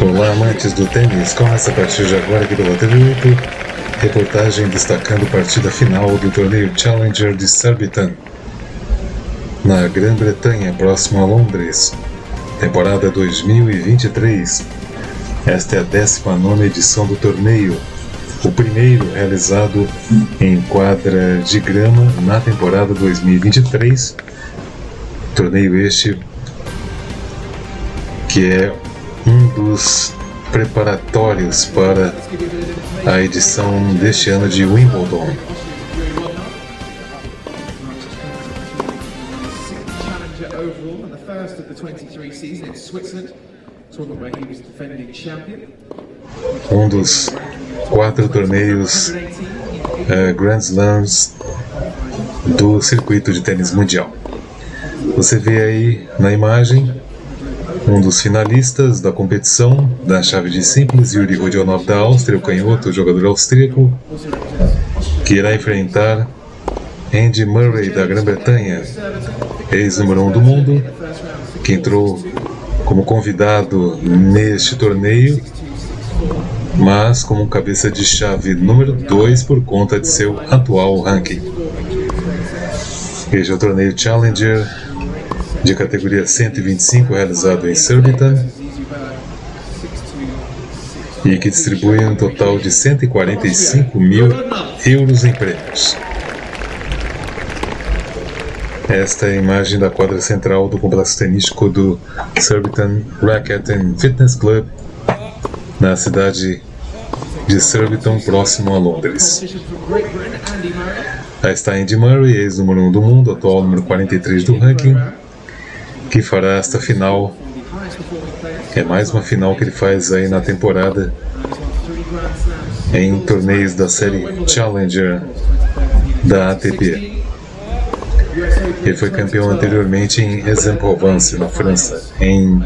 Olá, amantes do tênis. Começa a partir de agora aqui pela TV8. Reportagem destacando a partida final do torneio Challenger de Surbiton, na Grã-Bretanha, próximo a Londres. Temporada 2023. Esta é a 19 edição do torneio, o primeiro realizado em quadra de grama na temporada 2023. Torneio este que é um dos preparatórios para a edição deste ano de Wimbledon. Overall and the first of the 23 season in Switzerland, tournament where he was defending champion. Um dos quatro torneios eh, Grand Slams do circuito de tênis mundial. Você vê aí na imagem um dos finalistas da competição da chave de simples, Yuri Rodionov da Áustria, o canhoto, o jogador austríaco, que irá enfrentar Andy Murray da Grã-Bretanha, ex-número 1 um do mundo, que entrou como convidado neste torneio, mas como cabeça de chave número 2 por conta de seu atual ranking. Este é o torneio Challenger de categoria 125 realizado em Surbiton e que distribui um total de 145 mil euros em prêmios. Esta é a imagem da quadra central do complexo tenístico do Surbiton Racket and Fitness Club na cidade de Surbiton, próximo a Londres. Aí está Andy Murray, ex-número 1 um do mundo, atual número 43 do ranking, que fará esta final. É mais uma final que ele faz aí na temporada em torneios da série Challenger da ATP. Ele foi campeão anteriormente em Aix-en-Provence, na França, em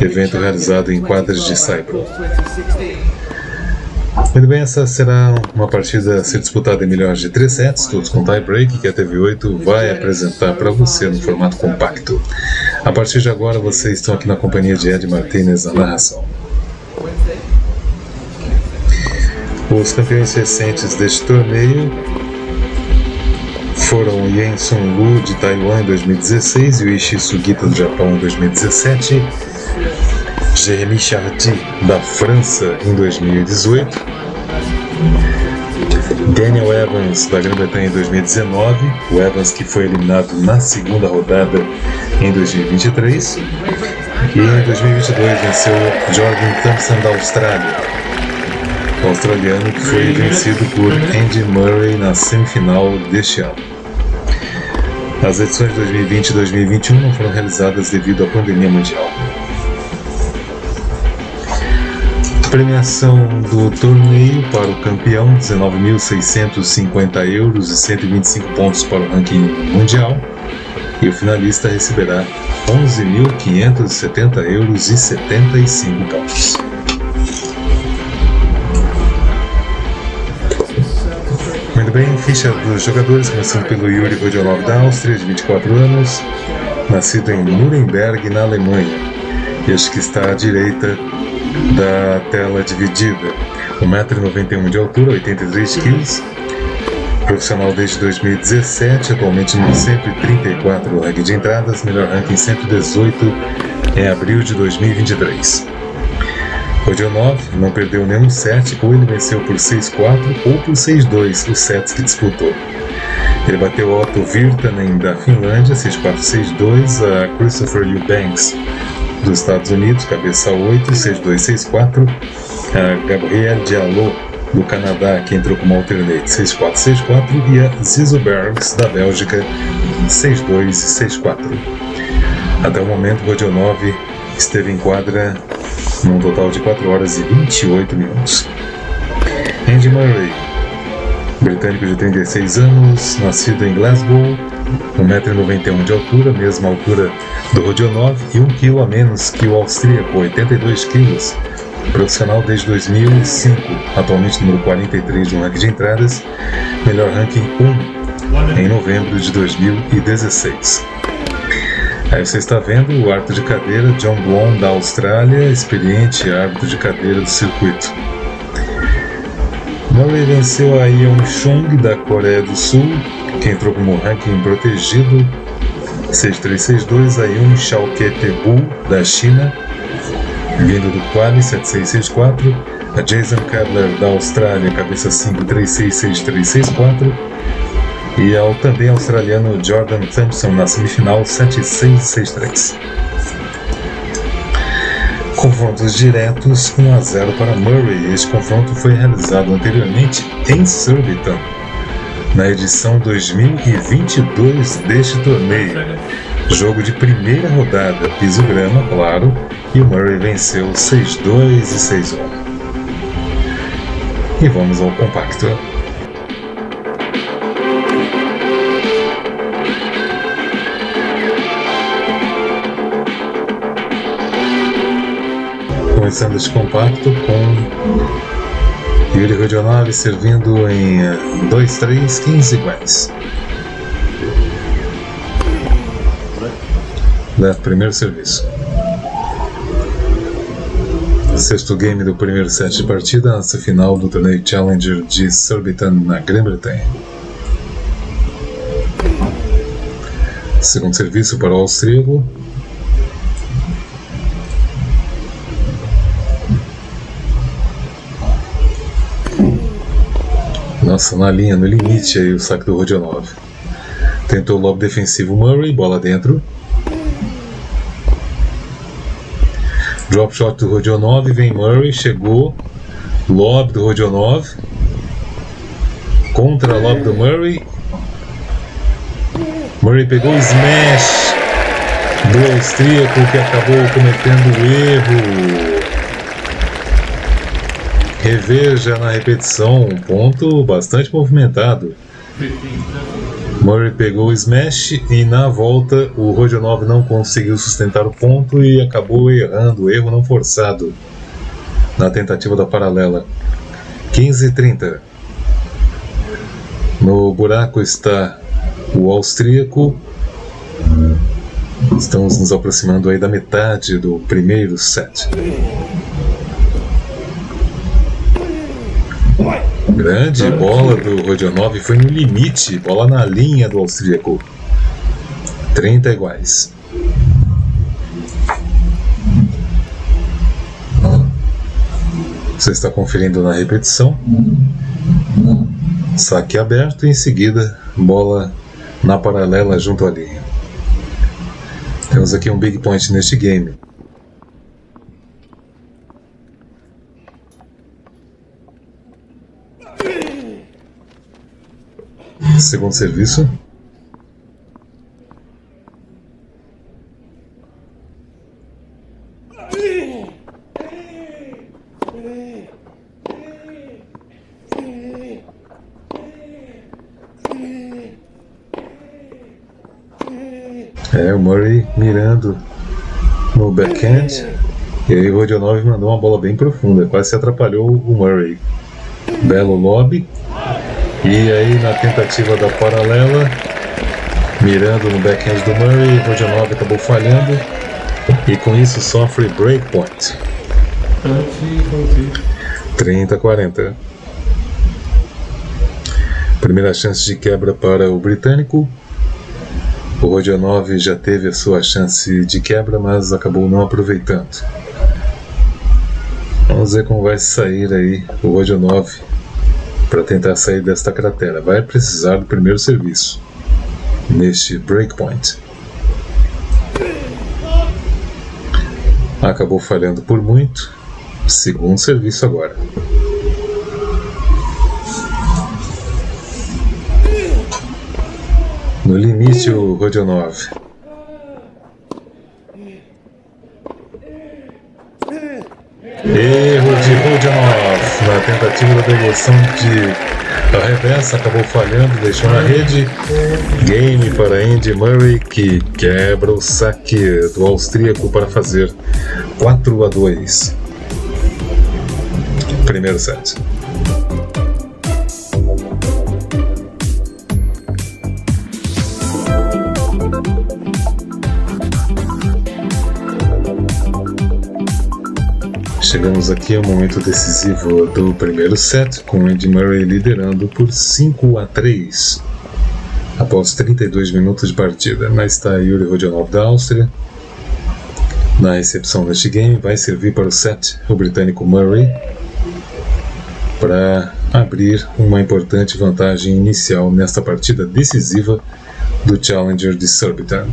evento realizado em quadras de Saipro. Muito bem, essa será uma partida a ser disputada em melhores de 3 sets, todos com tie-break, que a TV8 vai apresentar para você no formato compacto. A partir de agora, vocês estão aqui na companhia de Ed Martinez na narração. Os campeões recentes deste torneio foram Yen Sun Lu de Taiwan em 2016 e o Ishi Sugita do Japão em 2017, Jeremy Chardy da França em 2018, Daniel Evans da Grã-Bretanha em 2019, o Evans que foi eliminado na segunda rodada em 2023, e em 2022 venceu Jordan Thompson da Austrália, australiano que foi vencido por Andy Murray na semifinal deste ano. As edições de 2020 e 2021 não foram realizadas devido à pandemia mundial. Premiação do torneio para o campeão: 19.650 euros e 125 pontos para o ranking mundial. E o finalista receberá 11.570 euros e 75 pontos. Bem, ficha dos jogadores, começando pelo Yuri Rodionov da Áustria, de 24 anos, nascido em Nuremberg, na Alemanha. Este que está à direita da tela dividida. 1,91m de altura, 83 kg. Profissional desde 2017, atualmente no 134 ranking de entradas, melhor ranking 118 em abril de 2023. Rodionov não perdeu nenhum set, ou ele venceu por 6-4 ou por 6-2 os sets que disputou. Ele bateu Otto Virtanen da Finlândia, 6-4-6-2, a Christopher Eubanks dos Estados Unidos, cabeça 8, 6-2-6-4, a Gabrielle Diallo do Canadá, que entrou como alternate 6-4-6-4, e a Zizo Bergs da Bélgica, 6-2-6-4. Até o momento, Rodionov esteve em quadra num total de 4 horas e 28 minutos. Andy Murray, britânico de 36 anos, nascido em Glasgow, 1,91m de altura, mesma altura do Rodionov e 1 kg a menos que o austríaco, 82 kg. Profissional desde 2005, atualmente número 43 no ranking de entradas, melhor ranking em novembro de 2016. Aí você está vendo o árbitro de cadeira John Blom da Austrália, experiente árbitro de cadeira do circuito. Murray venceu a Yeon Chung da Coreia do Sul, que entrou como ranking protegido. 6362, a Yun Xiaoke-Tebu da China, vindo do Quali 7664, a Jason Kadler da Austrália, cabeça 5 366364 e ao também australiano Jordan Thompson na semifinal 7663. Confrontos diretos 1 a 0 para Murray. Este confronto foi realizado anteriormente em Surbiton, na edição 2022 deste torneio. Jogo de primeira rodada, piso grama, claro, e Murray venceu 6-2 e 6-1. E vamos ao compacto. Começando este compacto com Yuri Rodionov servindo em 2, 3, 15 iguais. Left primeiro serviço. Sexto game do primeiro set de partida, da final do torneio Challenger de Surbiton, na Grã-Bretanha. Segundo serviço para o austríaco. Nossa, na linha, no limite aí o saque do Rodionov. Tentou o lob defensivo Murray, bola dentro. Drop shot do Rodionov, vem Murray, chegou. Lob do Rodionov. Contra lob do Murray. Murray pegou o smash do austríaco que acabou cometendo o erro. Reveja na repetição um ponto bastante movimentado. Murray pegou o smash e na volta o Rodionov não conseguiu sustentar o ponto e acabou errando, erro não forçado na tentativa da paralela. 15 e 30. No buraco está o austríaco. Estamos nos aproximando aí da metade do primeiro set. Grande bola do Rodionov foi no limite, bola na linha do austríaco. 30 iguais. Você está conferindo na repetição. Saque aberto e em seguida bola na paralela junto à linha. Temos aqui um big point neste game. Segundo serviço. É, o Murray mirando no backhand. E aí o Rodionov mandou uma bola bem profunda, quase se atrapalhou o Murray. Belo lobby. E aí na tentativa da paralela, mirando no backhand do Murray, Rodionov acabou falhando e com isso sofre breakpoint. 30 40. Primeira chance de quebra para o britânico. O Rodionov já teve a sua chance de quebra, mas acabou não aproveitando. Vamos ver como vai sair aí o Rodionov para tentar sair desta cratera. Vai precisar do primeiro serviço neste breakpoint. Acabou falhando por muito. Segundo serviço agora. No limite o Rodionov. Erro de Rodionov tentativa da devolução de reversa, acabou falhando, deixou na rede. Game para Andy Murray que quebra o saque do austríaco para fazer 4 a 2. Primeiro set. Chegamos aqui ao momento decisivo do primeiro set, com Andy Murray liderando por 5 a 3 após 32 minutos de partida. Mas está Yuri Rodionov da Áustria. Na recepção deste game, vai servir para o set o britânico Murray para abrir uma importante vantagem inicial nesta partida decisiva do Challenger de Surbiton.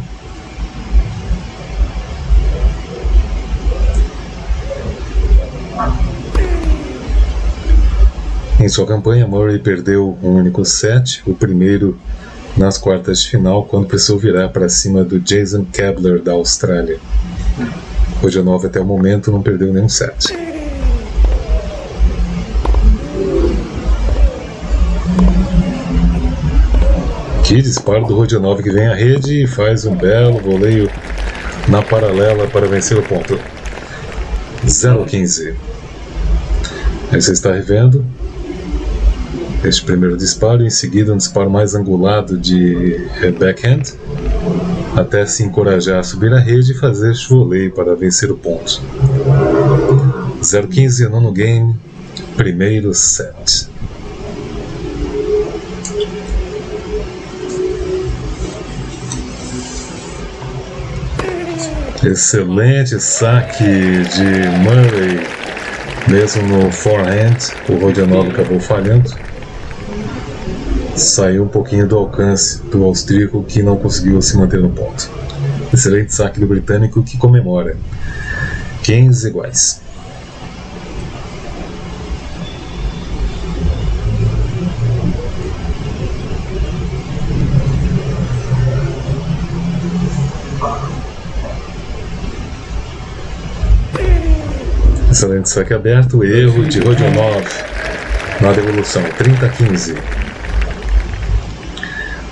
Em sua campanha, Murray perdeu um único set, o primeiro nas quartas de final, quando precisou virar para cima do Jason Kebler da Austrália. Rodionov até o momento não perdeu nenhum set. Que disparo do Rodionov que vem à rede e faz um belo voleio na paralela para vencer o ponto. 0-15. Aí você está revendo este primeiro disparo, em seguida um disparo mais angulado de backhand, até se encorajar a subir a rede e fazer voleio para vencer o ponto. 0-15 nono game, primeiro set. Excelente saque de Murray, mesmo no forehand, o Rodionov acabou falhando saiu um pouquinho do alcance do austríaco que não conseguiu se manter no ponto. Excelente saque do britânico que comemora. 15 iguais. Excelente saque aberto, erro de Rodionov na devolução, 30 a 15.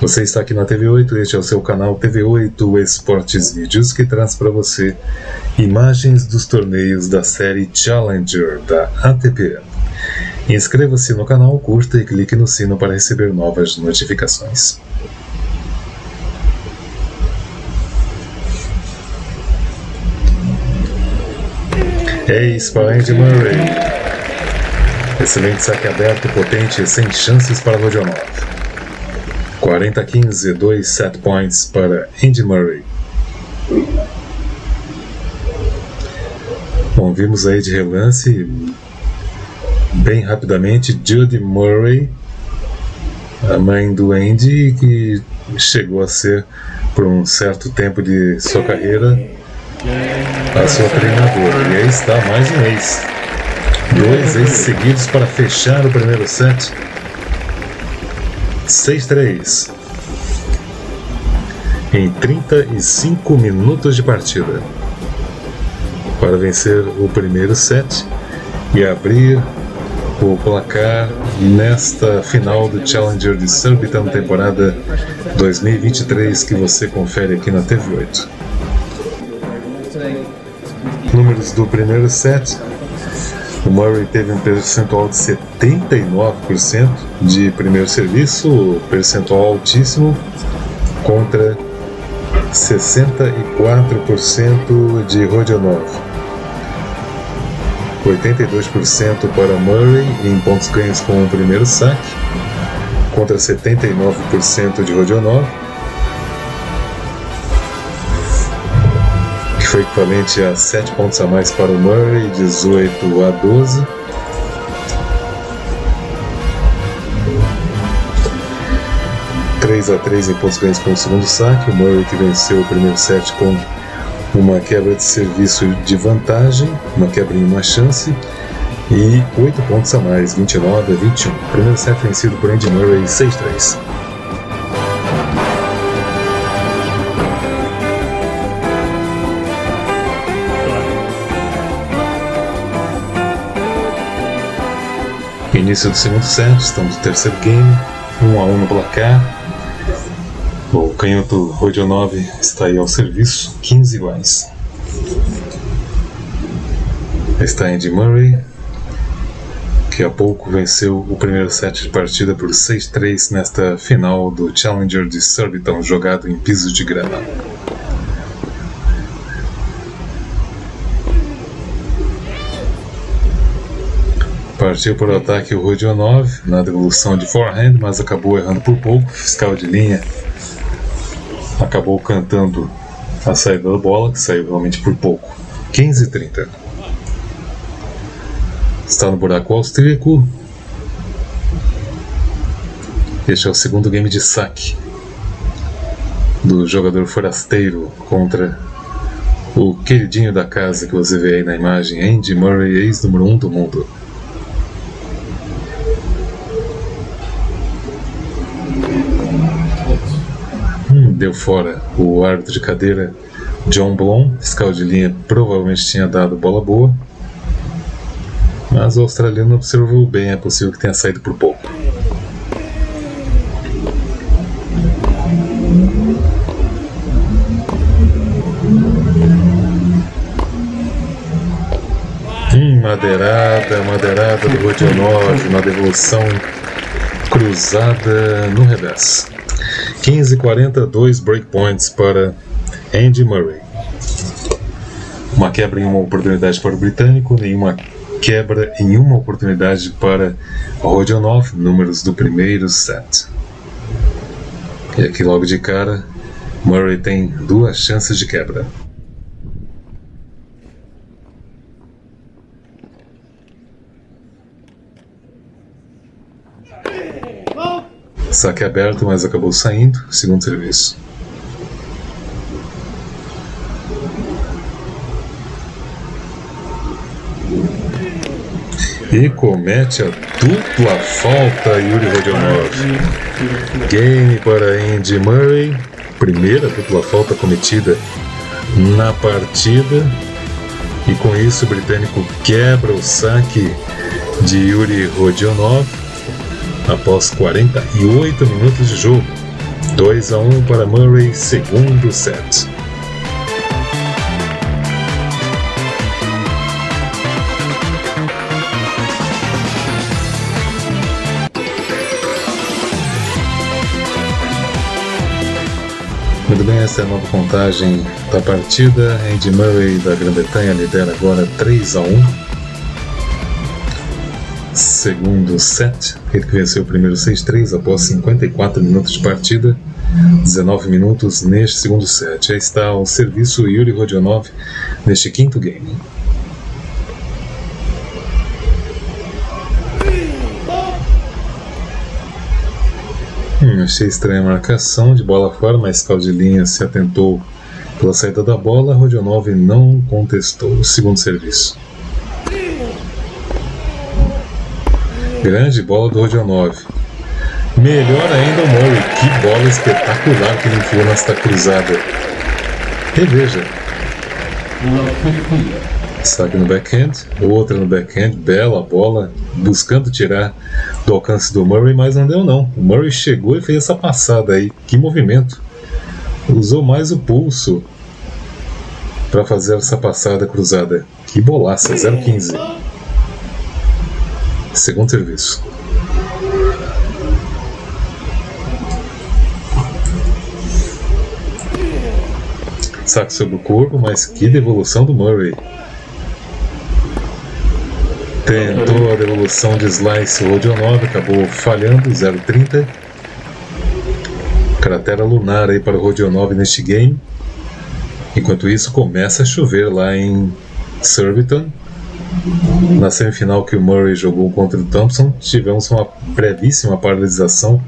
Você está aqui na TV8, este é o seu canal TV8 Esportes Vídeos que traz para você imagens dos torneios da série Challenger da ATP. Inscreva-se no canal, curta e clique no sino para receber novas notificações. Eis para Andy Murray. Excelente saque aberto, potente, sem chances para Rodionov. 40 a 15, dois set points para Andy Murray. Bom, vimos aí de relance bem rapidamente Judy Murray, a mãe do Andy, que chegou a ser por um certo tempo de sua carreira a sua treinadora. E aí está mais um ex. Dois ex seguidos para fechar o primeiro set. 6-3 em 35 minutos de partida. Para vencer o primeiro set e abrir o placar nesta final do Challenger de Surbiton temporada 2023 que você confere aqui na TV8. Números do primeiro set o Murray teve um percentual de 79% de primeiro serviço, percentual altíssimo, contra 64% de Rodionov. 82% para Murray em pontos ganhos com o primeiro saque, contra 79% de Rodionov equivalente a 7 pontos a mais para o Murray, 18 a 12. Três a 3 em pontos ganhos com o segundo saque. O Murray que venceu o primeiro set com uma quebra de serviço de vantagem, uma quebra em uma chance. E 8 pontos a mais, 29 a 21. Primeiro set vencido por Andy Murray 6-3. Início do segundo set, estamos no terceiro game, 1 um a 1 um no placar. O canhoto Rodionov está aí ao serviço, 15 iguais. Está Andy Murray, que há pouco venceu o primeiro set de partida por 6-3 nesta final do Challenger de Surbiton jogado em piso de grama. Partiu por ataque o Rodionov na devolução de forehand, mas acabou errando por pouco. Fiscal de linha acabou cantando a saída da bola, que saiu realmente por pouco. 15 e 30. Está no buraco austríaco. Este é o segundo game de saque do jogador forasteiro contra o queridinho da casa que você vê aí na imagem, Andy Murray, ex-número 1 um do mundo. Deu fora o árbitro de cadeira John Blom, fiscal de linha, provavelmente tinha dado bola boa. Mas o australiano observou bem, é possível que tenha saído por pouco. Hum, madeirada, madeirada do Rodionov, uma devolução cruzada no revés. 15 42 breakpoints para Andy Murray. Uma quebra em uma oportunidade para o britânico, nenhuma quebra em uma oportunidade para Rodionov, números do primeiro set. E aqui logo de cara, Murray tem duas chances de quebra. Saque aberto, mas acabou saindo. Segundo serviço. E comete a dupla falta Yuri Rodionov. Game para Andy Murray. Primeira dupla falta cometida na partida. E com isso o britânico quebra o saque de Yuri Rodionov após 48 minutos de jogo. 2 a 1 para Murray, segundo set. Muito bem, essa é a nova contagem da partida. Andy Murray da Grã-Bretanha lidera agora 3 a 1. Segundo set, ele que venceu o primeiro 6-3 após 54 minutos de partida, 19 minutos neste segundo set. Aí está o serviço Yuri Rodionov neste quinto game. Hum, achei estranha a marcação de bola fora, mas Caldilinha se atentou pela saída da bola. Rodionov não contestou o segundo serviço. Grande bola do Rodionov. Melhor ainda o Murray. Que bola espetacular que ele enfiou nesta cruzada. Reveja. Saque no backhand, outra no backhand, bela bola, buscando tirar do alcance do Murray, mas não deu não. O Murray chegou e fez essa passada aí. Que movimento! Usou mais o pulso para fazer essa passada cruzada. Que bolaça, 0,15. Segundo serviço. Saque sobre o corpo, mas que devolução do Murray. Tentou a devolução de Slice Rodionov, acabou falhando, 0,30. Cratera lunar aí para o Rodionov neste game. Enquanto isso, começa a chover lá em Surbiton. Na semifinal que o Murray jogou contra o Thompson, tivemos uma brevíssima paralisação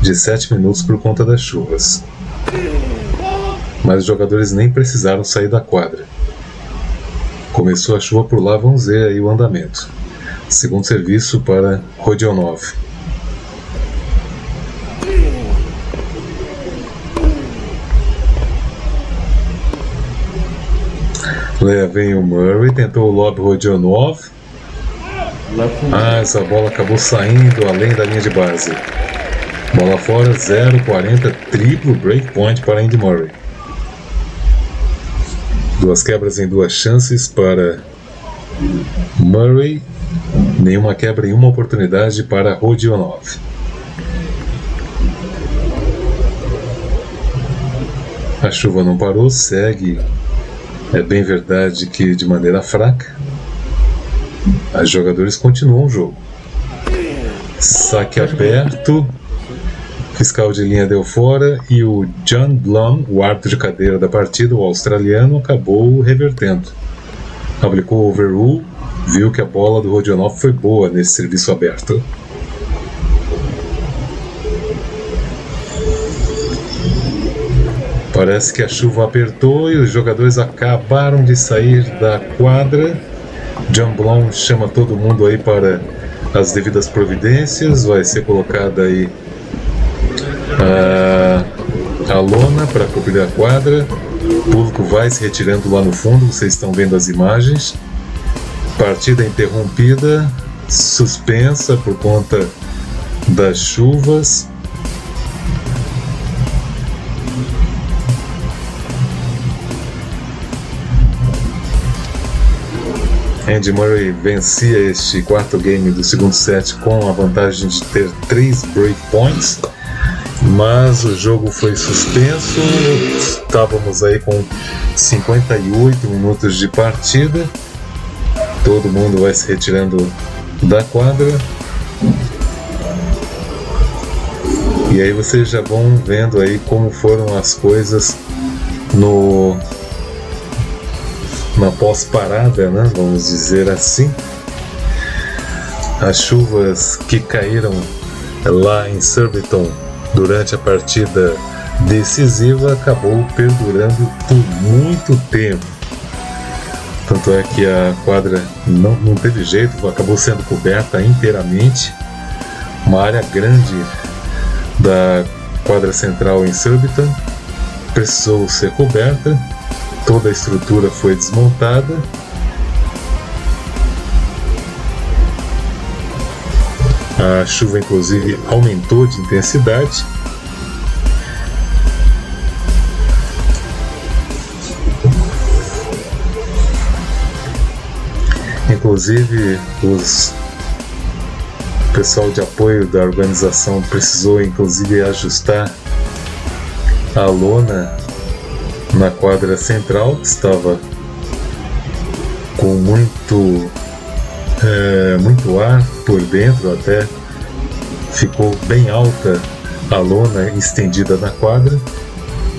de 7 minutos por conta das chuvas. Mas os jogadores nem precisaram sair da quadra. Começou a chuva por lá, vamos ver aí o andamento. Segundo serviço para Rodionov. Lá vem o Murray, tentou o lob Rodionov. Ah, essa bola acabou saindo além da linha de base. Bola fora, 0,40, triplo breakpoint para Andy Murray. Duas quebras em duas chances para Murray. Nenhuma quebra em uma oportunidade para Rodionov. A chuva não parou, segue. É bem verdade que de maneira fraca. Os jogadores continuam o jogo. Saque aberto. Fiscal de linha deu fora e o John Blum, o árbitro de cadeira da partida, o australiano, acabou revertendo. Aplicou o overrule, viu que a bola do Rodionov foi boa nesse serviço aberto. Parece que a chuva apertou e os jogadores acabaram de sair da quadra. John Blum chama todo mundo aí para as devidas providências. Vai ser colocada aí a, a lona para cobrir a quadra. O público vai se retirando lá no fundo. Vocês estão vendo as imagens. Partida interrompida, suspensa por conta das chuvas. Andy Murray vencia este quarto game do segundo set com a vantagem de ter três break points, mas o jogo foi suspenso. Estávamos aí com 58 minutos de partida. Todo mundo vai se retirando da quadra. E aí vocês já vão vendo aí como foram as coisas no uma pós-parada, né? vamos dizer assim. As chuvas que caíram lá em Surbiton durante a partida decisiva acabou perdurando por muito tempo. Tanto é que a quadra não, não teve jeito, acabou sendo coberta inteiramente. Uma área grande da quadra central em Surbiton precisou ser coberta toda a estrutura foi desmontada. A chuva, inclusive, aumentou de intensidade. Inclusive, os o pessoal de apoio da organização precisou, inclusive, ajustar a lona na quadra central, estava com muito, é, muito ar por dentro, até ficou bem alta a lona estendida na quadra.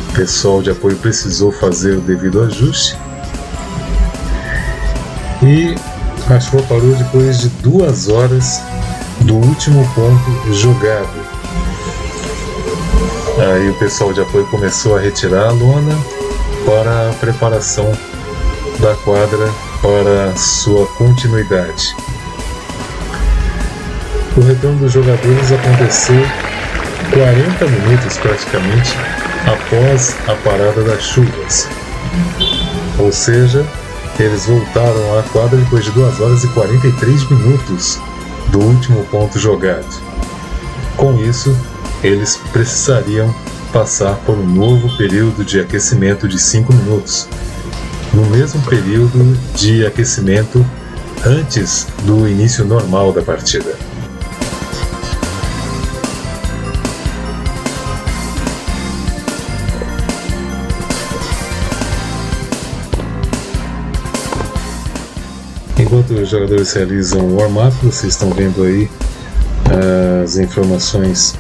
O pessoal de apoio precisou fazer o devido ajuste. E a chuva parou depois de duas horas do último ponto jogado. Aí o pessoal de apoio começou a retirar a lona para a preparação da quadra para sua continuidade. O retorno dos jogadores aconteceu 40 minutos praticamente após a parada das chuvas. Ou seja, eles voltaram à quadra depois de 2 horas e 43 minutos do último ponto jogado. Com isso, eles precisariam passar por um novo período de aquecimento de 5 minutos, no mesmo período de aquecimento antes do início normal da partida. Enquanto os jogadores realizam o warm-up, vocês estão vendo aí as informações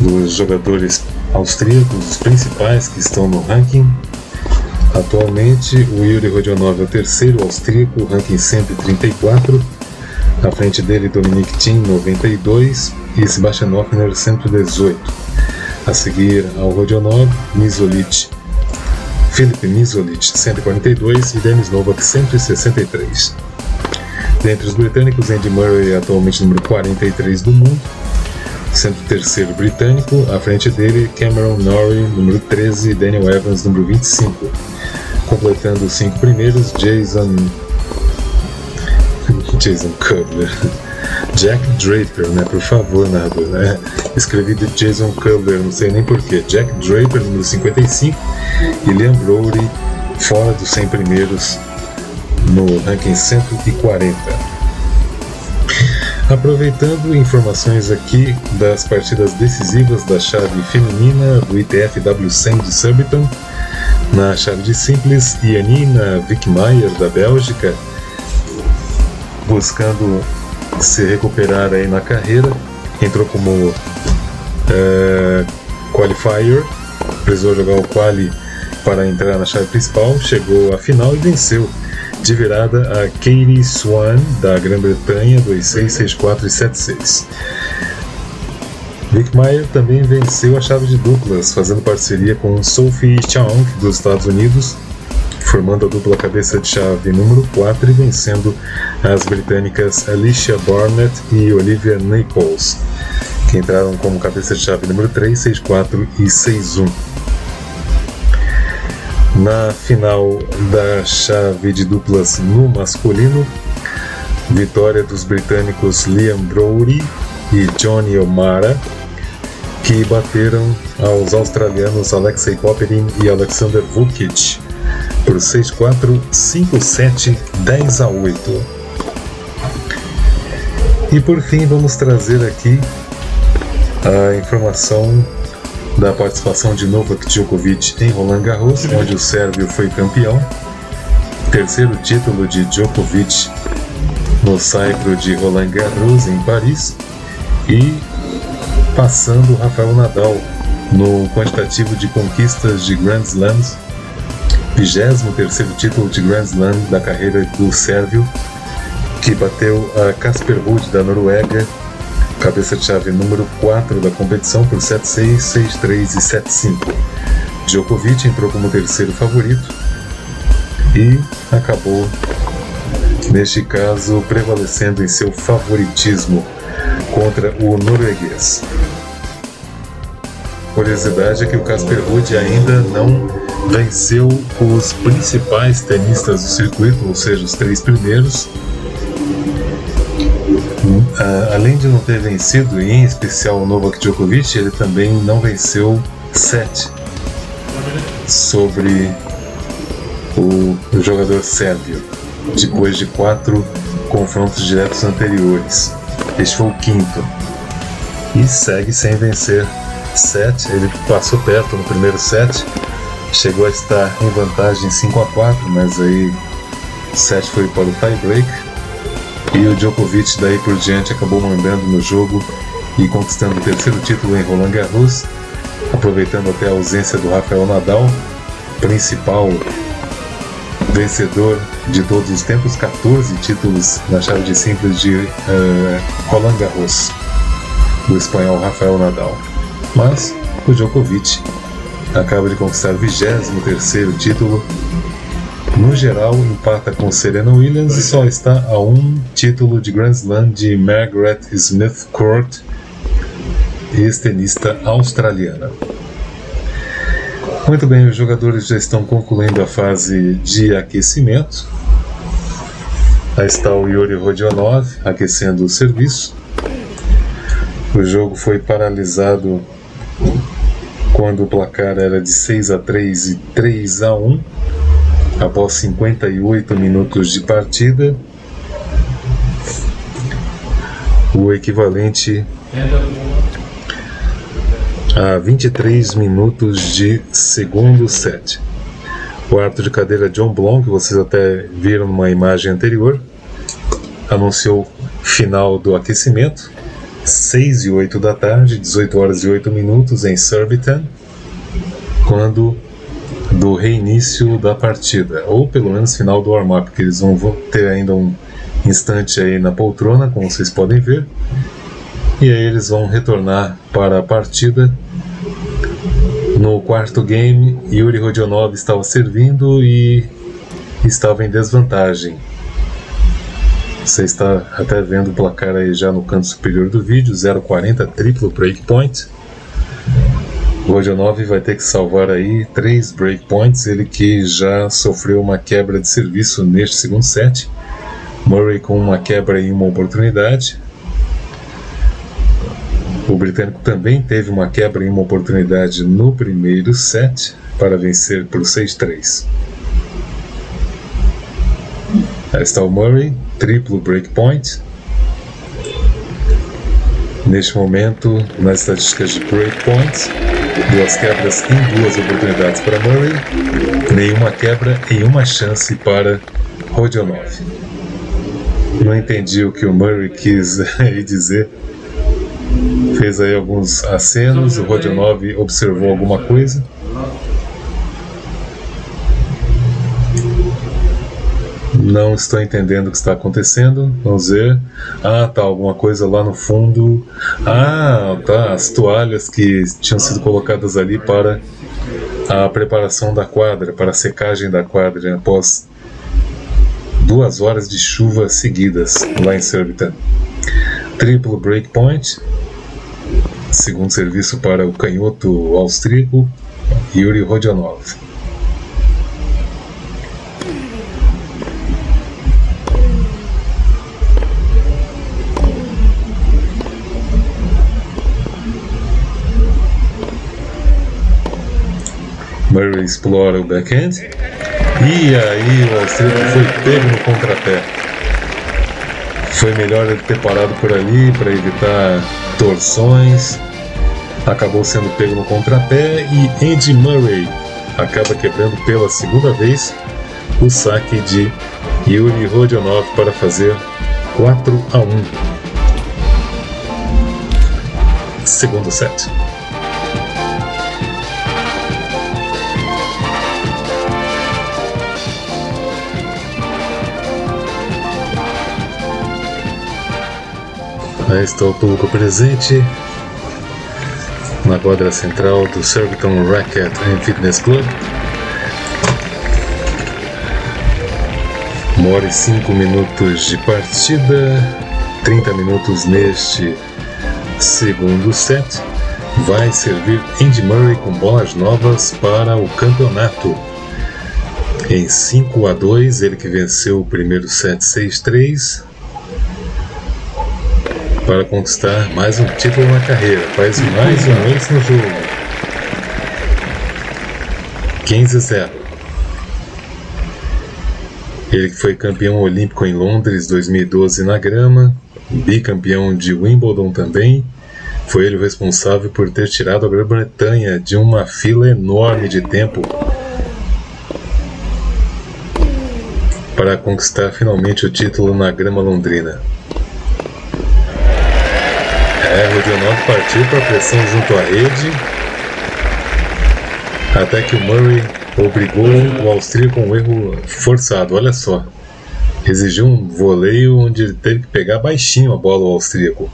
dos jogadores austríacos, os principais que estão no ranking. Atualmente, o Yuri Rodionov é o terceiro austríaco, ranking 134. À frente dele, Dominic Thiem, 92 e Sebastian Hoffner, 118. A seguir ao Rodionov, Misolic, Felipe Misolic, 142 e Denis Novak, 163. Dentre os britânicos, Andy Murray é atualmente número 43 do mundo sendo o terceiro britânico, à frente dele Cameron Norrie, número 13, e Daniel Evans, número 25. Completando os cinco primeiros, Jason. Jason Cutler. Jack Draper, né? Por favor, narrador, né? Escrevi de Jason Cutler, não sei nem porquê. Jack Draper, número 55, e Liam Brody, fora dos 100 primeiros no ranking 140. Aproveitando informações aqui das partidas decisivas da chave feminina do ITF W100 de Surbiton, na chave de simples, Janina Wickmeier da Bélgica buscando se recuperar aí na carreira. Entrou como é, qualifier, precisou jogar o quali para entrar na chave principal, chegou à final e venceu de virada a Katie Swan da Grã-Bretanha 2-6, 6-4 e 7-6. Vic Meyer também venceu a chave de duplas, fazendo parceria com Sophie Chong dos Estados Unidos, formando a dupla cabeça de chave número 4 e vencendo as britânicas Alicia Barnett e Olivia Nichols, que entraram como cabeça de chave número 3, 6-4 e 6-1. Na final da chave de duplas no masculino, vitória dos britânicos Liam Drowry e Johnny O'Mara, que bateram aos australianos Alexei Popperin e Alexander Vukic por 6-4, 5-7, 10 a 8. E por fim vamos trazer aqui a informação da participação de Novak Djokovic em Roland Garros, onde o sérvio foi campeão. Terceiro título de Djokovic no saibro de Roland Garros em Paris e passando Rafael Nadal no quantitativo de conquistas de Grand Slams, 23 título de Grand Slam da carreira do sérvio, que bateu a Casper Ruud da Noruega cabeça de chave número 4 da competição por 7-6, 6-3 e 7-5. Djokovic entrou como terceiro favorito e acabou, neste caso, prevalecendo em seu favoritismo contra o norueguês. Curiosidade é que o Casper Ruud ainda não venceu os principais tenistas do circuito, ou seja, os três primeiros, Uh, além de não ter vencido, em especial o Novak Djokovic, ele também não venceu sete sobre o, o jogador sérvio, depois de quatro confrontos diretos anteriores. Este foi o quinto. E segue sem vencer sete. Ele passou perto no primeiro set, chegou a estar em vantagem 5 a 4, mas aí o set foi para o tie break e o Djokovic daí por diante acabou mandando no jogo e conquistando o terceiro título em Roland Garros, aproveitando até a ausência do Rafael Nadal, principal vencedor de todos os tempos, 14 títulos na chave de simples de uh, Roland Garros, do espanhol Rafael Nadal. Mas o Djokovic acaba de conquistar o 23 título no geral, empata com Serena Williams e só está a um título de Grand Slam de Margaret Smith Court, ex-tenista australiana. Muito bem, os jogadores já estão concluindo a fase de aquecimento. Aí está o Yuri Rodionov aquecendo o serviço. O jogo foi paralisado quando o placar era de 6 a 3 e 3 a 1 após 58 minutos de partida, o equivalente a 23 minutos de segundo set. O árbitro de cadeira John Blom, que vocês até viram numa imagem anterior, anunciou final do aquecimento, 6 e 8 da tarde, 18 horas e 8 minutos em Surbiton, quando do reinício da partida, ou pelo menos final do warm-up, porque eles vão ter ainda um instante aí na poltrona, como vocês podem ver, e aí eles vão retornar para a partida. No quarto game, Yuri Rodionov estava servindo e estava em desvantagem. Você está até vendo o placar aí já no canto superior do vídeo, 0,40 triplo breakpoint. Rodionov vai ter que salvar aí três breakpoints, ele que já sofreu uma quebra de serviço neste segundo set. Murray com uma quebra e uma oportunidade. O britânico também teve uma quebra e uma oportunidade no primeiro set para vencer por 6-3. Aí está o Murray, triplo breakpoint. Neste momento, nas estatísticas de breakpoints, Duas quebras em duas oportunidades para Murray, nenhuma quebra em uma chance para Rodionov. Não entendi o que o Murray quis dizer. Fez aí alguns acenos, o Rodionov observou alguma coisa. Não estou entendendo o que está acontecendo. Vamos ver. Ah, tá, alguma coisa lá no fundo. Ah, tá, as toalhas que tinham sido colocadas ali para a preparação da quadra, para a secagem da quadra após duas horas de chuva seguidas lá em Surbiton. Triplo breakpoint. Segundo serviço para o canhoto austríaco Yuri Rodionov. Murray explora o backhand. E aí o austríaco foi pego no contrapé. Foi melhor ele ter parado por ali para evitar torções. Acabou sendo pego no contrapé e Andy Murray acaba quebrando pela segunda vez o saque de Yuri Rodionov para fazer 4 a 1. Segundo set. Aí está o público presente na quadra central do Surbiton Racket and Fitness Club. Uma hora e cinco minutos de partida, 30 minutos neste segundo set. Vai servir Andy Murray com bolas novas para o campeonato. Em 5 a 2, ele que venceu o primeiro set 6-3, para conquistar mais um título na carreira. Faz mais um ace no jogo. 15 a 0. Ele que foi campeão olímpico em Londres 2012 na grama, bicampeão de Wimbledon também. Foi ele o responsável por ter tirado a Grã-Bretanha de uma fila enorme de tempo para conquistar finalmente o título na grama londrina. É, Rodionov partiu para a pressão junto à rede, até que o Murray obrigou o austríaco com um erro forçado. Olha só, exigiu um voleio onde ele teve que pegar baixinho a bola o austríaco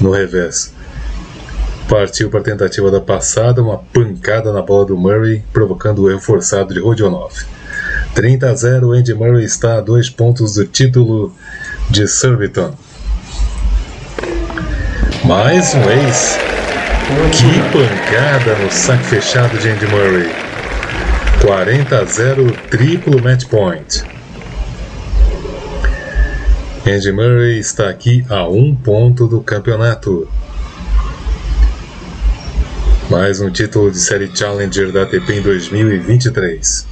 no revés. Partiu para a tentativa da passada, uma pancada na bola do Murray, provocando o erro forçado de Rodionov. 30 a 0, Andy Murray está a dois pontos do título de Surbiton. Mais um ace. Que pancada no saque fechado de Andy Murray. 40 a 0, triplo match point. Andy Murray está aqui a um ponto do campeonato. Mais um título de série Challenger da ATP em 2023.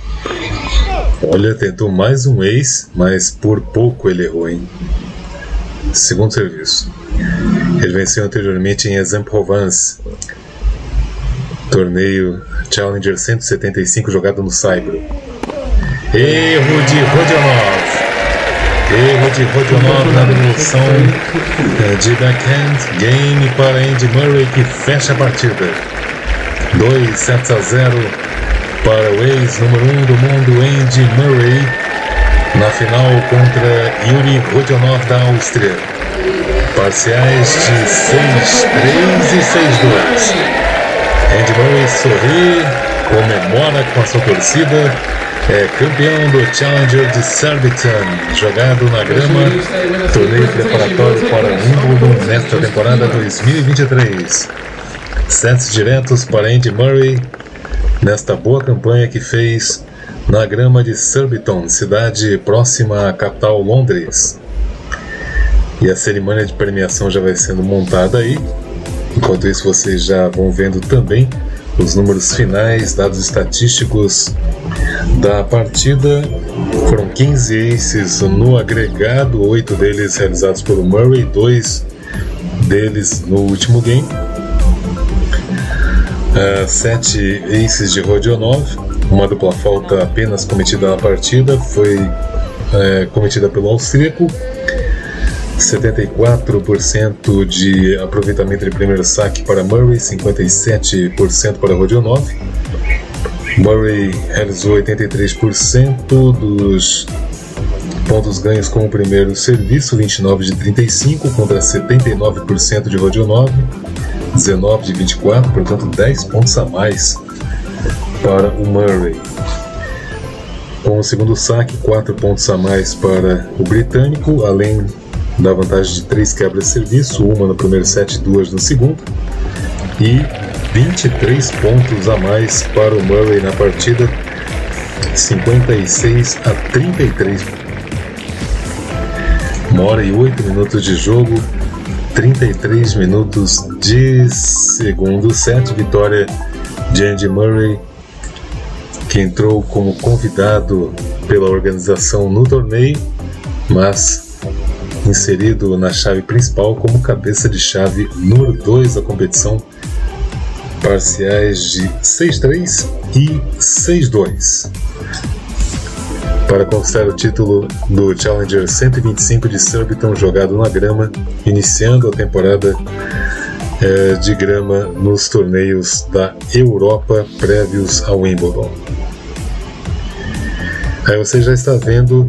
Olha, tentou mais um ace, mas por pouco ele errou, hein? Segundo serviço. Ele venceu anteriormente em Aix-en-Provence, torneio Challenger 175 jogado no Saibro. Erro de Rodionov. Erro de Rodionov na devolução eh, de backhand. Game para Andy Murray que fecha a partida. 2 sets a 0 para o ex número 1 um do mundo Andy Murray na final contra Yuri Rodionov da Áustria. Parciais de 6-3 e 6-2. Andy Murray sorri, comemora com a sua torcida. É campeão do Challenger de Surbiton, jogado na grama, torneio preparatório para Wimbledon nesta temporada 2023. Sets diretos para Andy Murray nesta boa campanha que fez na grama de Surbiton, cidade próxima à capital Londres. E a cerimônia de premiação já vai sendo montada aí. Enquanto isso, vocês já vão vendo também os números finais, dados estatísticos da partida. Foram 15 aces no agregado, 8 deles realizados pelo Murray, 2 deles no último game. Uh, sete aces de Rodionov, uma dupla falta apenas cometida na partida, foi uh, cometida pelo austríaco 74% de aproveitamento de primeiro saque para Murray, 57% para Rodionov. Murray realizou 83% dos pontos ganhos com o primeiro serviço, 29 de 35 contra 79% de Rodionov, 19 de 24, portanto 10 pontos a mais para o Murray. Com o segundo saque, 4 pontos a mais para o britânico, além da vantagem de 3 quebras de serviço, uma no primeiro set e duas no segundo. E 23 pontos a mais para o Murray na partida, 56 a 33. Uma hora e 8 minutos de jogo, 33 minutos de segundo set. Vitória de Andy Murray, que entrou como convidado pela organização no torneio, mas inserido na chave principal como cabeça de chave número 2 da competição parciais de 6-3 e 6-2 para conquistar o título do Challenger 125 de Surbiton jogado na grama, iniciando a temporada é, de grama nos torneios da Europa prévios ao Wimbledon. Aí você já está vendo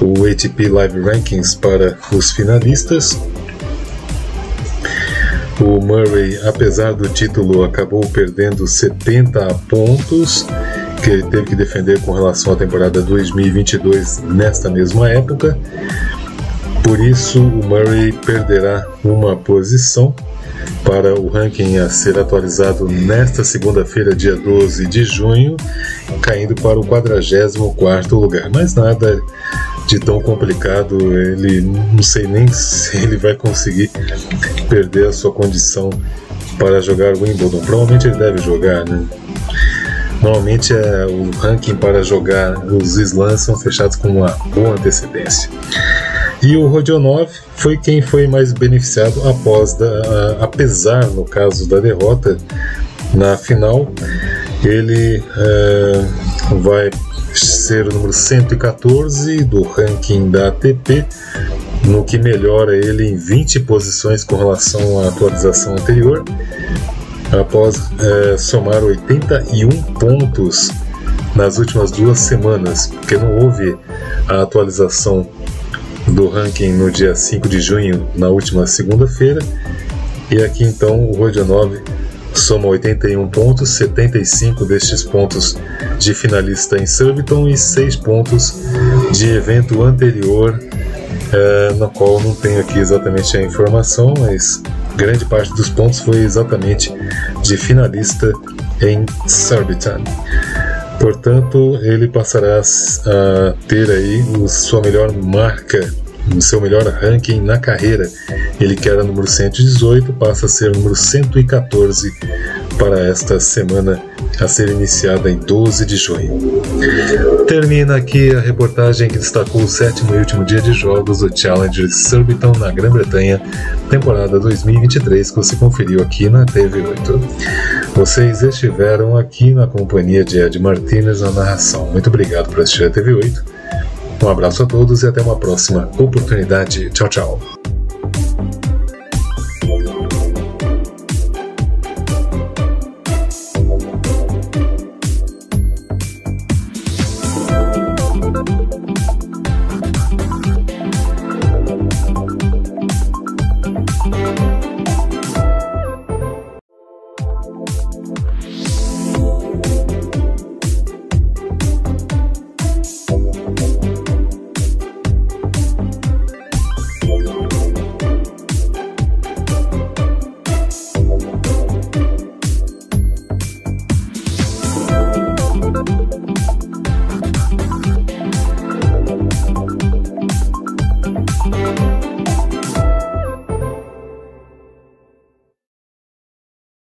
o ATP Live Rankings para os finalistas. O Murray, apesar do título, acabou perdendo 70 pontos que ele teve que defender com relação à temporada 2022 nesta mesma época. Por isso, o Murray perderá uma posição para o ranking a ser atualizado nesta segunda-feira, dia 12 de junho, caindo para o 44 lugar. Mas nada de tão complicado, ele não sei nem se ele vai conseguir perder a sua condição para jogar Wimbledon. Provavelmente ele deve jogar, né? Normalmente é, o ranking para jogar os slams são fechados com uma boa antecedência. E o Rodionov foi quem foi mais beneficiado após da, a, apesar no caso da derrota na final, ele é, vai ser o número 114 do ranking da ATP, no que melhora ele em 20 posições com relação à atualização anterior, após é, somar 81 pontos nas últimas duas semanas, porque não houve a atualização do ranking no dia 5 de junho, na última segunda-feira, e aqui então o Rodionov soma 81 pontos, 75 destes pontos de finalista em Surbiton e 6 pontos de evento anterior, é, no qual não tenho aqui exatamente a informação, mas grande parte dos pontos foi exatamente de finalista em Surbiton. Portanto, ele passará a ter aí sua melhor marca no seu melhor ranking na carreira. Ele que era número 118 passa a ser número 114 para esta semana a ser iniciada em 12 de junho. Termina aqui a reportagem que destacou o sétimo e último dia de jogos do Challenger Surbiton na Grã-Bretanha, temporada 2023, que você conferiu aqui na TV8. Vocês estiveram aqui na companhia de Ed Martinez na narração. Muito obrigado por assistir a TV8 um abraço a todos e até uma próxima oportunidade. Tchau, tchau.